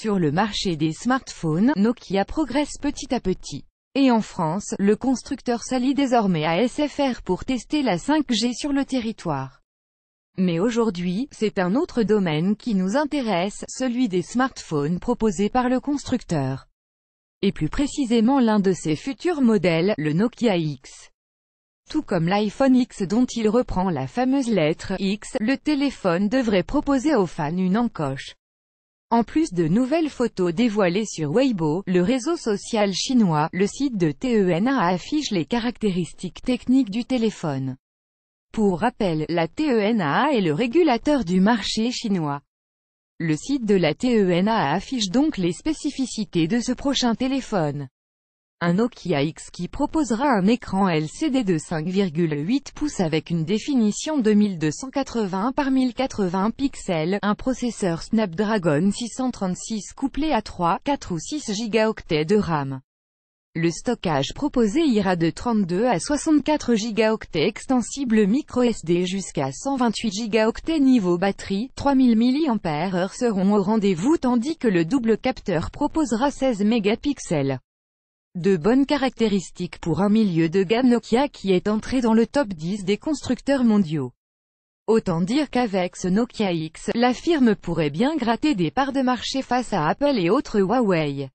Sur le marché des smartphones, Nokia progresse petit à petit. Et en France, le constructeur s'allie désormais à SFR pour tester la 5G sur le territoire. Mais aujourd'hui, c'est un autre domaine qui nous intéresse, celui des smartphones proposés par le constructeur. Et plus précisément l'un de ses futurs modèles, le Nokia X. Tout comme l'iPhone X dont il reprend la fameuse lettre X, le téléphone devrait proposer aux fans une encoche. En plus de nouvelles photos dévoilées sur Weibo, le réseau social chinois, le site de TENA affiche les caractéristiques techniques du téléphone. Pour rappel, la TENA est le régulateur du marché chinois. Le site de la TENA affiche donc les spécificités de ce prochain téléphone. Un Nokia X qui proposera un écran LCD de 5,8 pouces avec une définition de 1280 par 1080 pixels, un processeur Snapdragon 636 couplé à 3, 4 ou 6 gigaoctets de RAM. Le stockage proposé ira de 32 à 64 gigaoctets extensible micro-SD jusqu'à 128 gigaoctets niveau batterie, 3000 mAh seront au rendez-vous tandis que le double capteur proposera 16 mégapixels. De bonnes caractéristiques pour un milieu de gamme Nokia qui est entré dans le top 10 des constructeurs mondiaux. Autant dire qu'avec ce Nokia X, la firme pourrait bien gratter des parts de marché face à Apple et autres Huawei.